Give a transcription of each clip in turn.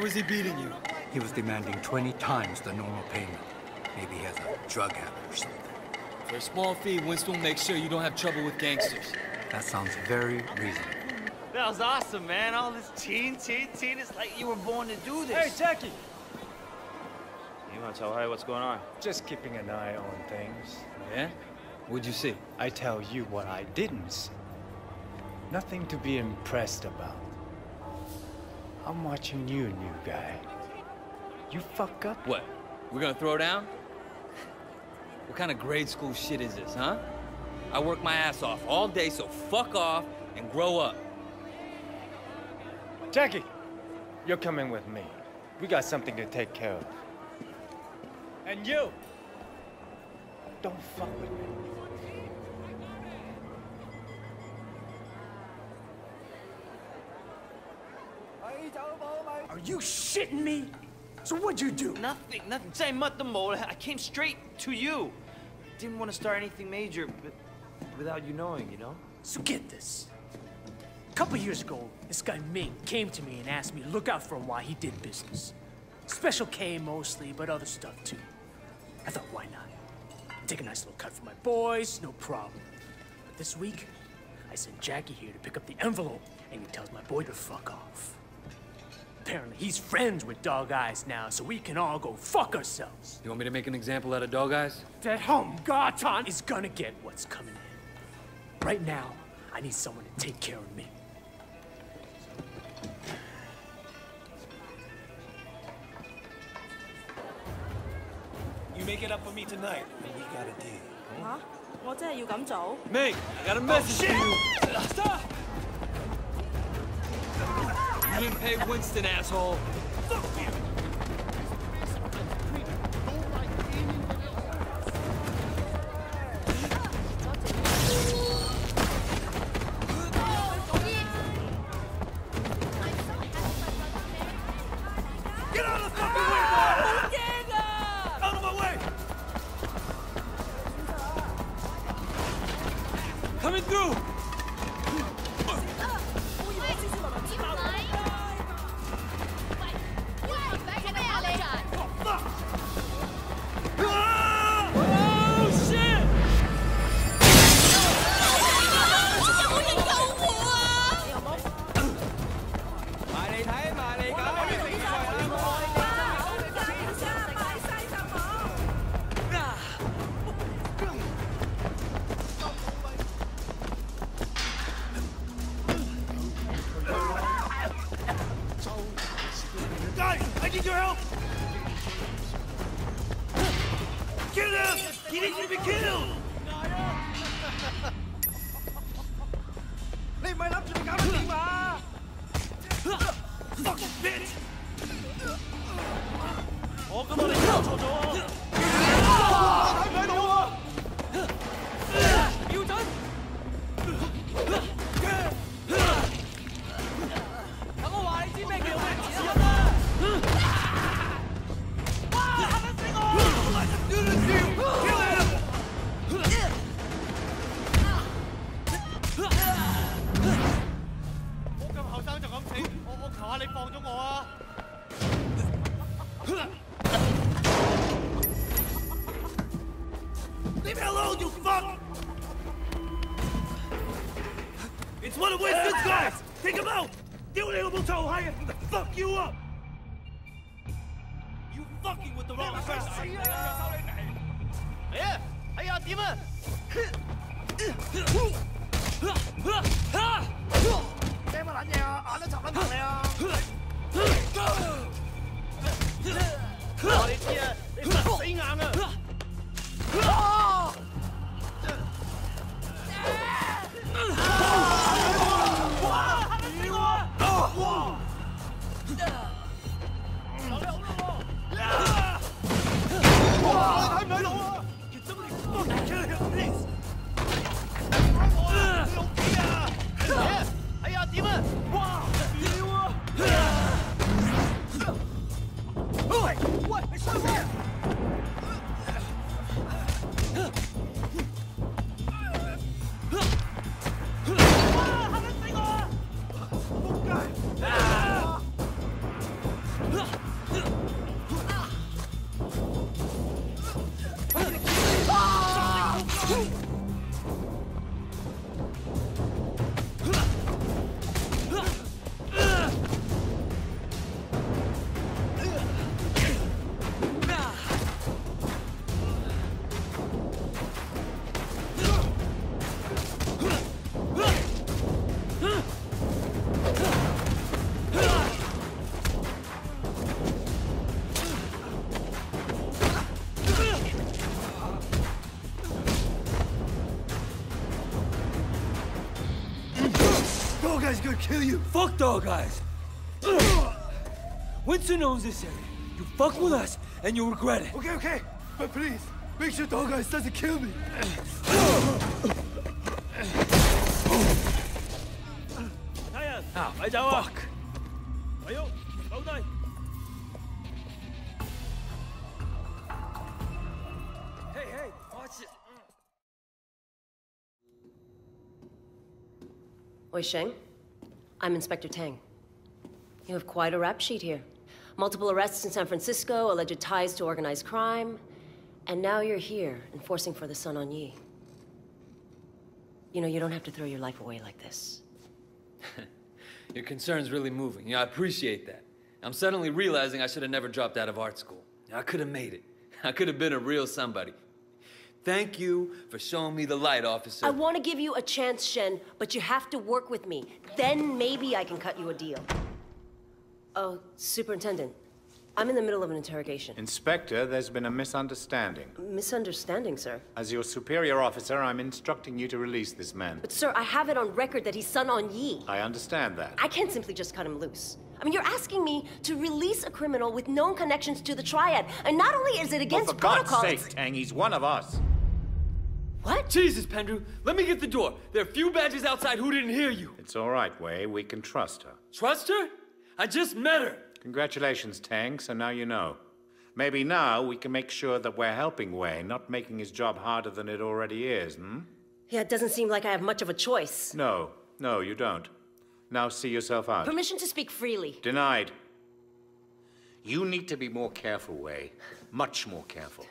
was he beating you? He was demanding 20 times the normal payment. Maybe he has a drug habit or something. For a small fee, Winston will make sure you don't have trouble with gangsters. That sounds very reasonable. That was awesome, man. All this teen, teen, teen. It's like you were born to do this. Hey, Jackie! You want to tell Harry what's going on? Just keeping an eye on things. Yeah? What'd you see? I tell you what I didn't see. Nothing to be impressed about. I'm watching you, new guy. You fuck up. What? We're gonna throw down? What kind of grade school shit is this, huh? I work my ass off all day, so fuck off and grow up. Jackie, you're coming with me. We got something to take care of. And you! Don't fuck with me. Are you shitting me? So what'd you do? Nothing, nothing. Say more. I came straight to you. Didn't want to start anything major, but without you knowing, you know? So get this. A couple years ago, this guy Ming came to me and asked me to look out for him while he did business. Special K mostly, but other stuff too. I thought, why not? Take a nice little cut for my boys, no problem. But this week, I sent Jackie here to pick up the envelope, and he tells my boy to fuck off. Apparently, he's friends with Dog Eyes now, so we can all go fuck ourselves. You want me to make an example out of Dog Eyes? That home Garton is gonna get what's coming in. Right now, I need someone to take care of me. You make it up for me tonight, and we got a deal. 吓？我真系要咁做？ Ming, I got a message for you. Stop! Fucking way, boy! Out of my way! Coming through! need your help! Him! He needs to be killed! The! Fucking bitch! Oh, come on! him out! You animal toe higher from fuck you up! You fucking with the wrong person! Hey! Hey, demon! Em mà lạnh nhà, ở nó chọc lên mặt này à Rồi đi kia, đi mặt sĩ ngang à kill you. Fuck dog eyes. Winston owns this area. You fuck with us, and you'll regret it. Okay, okay. But please, make sure dog eyes doesn't kill me. Ah, fuck. Wei Shen? I'm Inspector Tang. You have quite a rap sheet here. Multiple arrests in San Francisco, alleged ties to organized crime, and now you're here, enforcing for the Sun On Yee. You know, you don't have to throw your life away like this. Your concern's really moving. Yeah, I appreciate that. I'm suddenly realizing I should have never dropped out of art school. I could have made it. I could have been a real somebody. Thank you for showing me the light, officer. I want to give you a chance, Shen, but you have to work with me. Then maybe I can cut you a deal. Oh, Superintendent, I'm in the middle of an interrogation. Inspector, there's been a misunderstanding. Misunderstanding, sir. As your superior officer, I'm instructing you to release this man. But, sir, I have it on record that he's Sun On Yee. I understand that. I can't simply just cut him loose. I mean, you're asking me to release a criminal with known connections to the Triad, and not only is it Well, against for God's protocol, sake, it's- Tang, he's one of us. What? Jesus, Pendrew, let me get the door. There are a few badges outside who didn't hear you. It's all right, Wei. We can trust her. Trust her? I just met her. Congratulations, Tang, so now you know. Maybe now we can make sure that we're helping Wei, not making his job harder than it already is, hmm? Yeah, it doesn't seem like I have much of a choice. No, no, you don't. Now see yourself out. Permission to speak freely. Denied. You need to be more careful, Wei. Much more careful.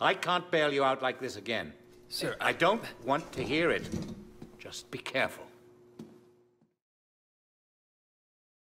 I can't bail you out like this again. Sir, I don't want to hear it. Just be careful.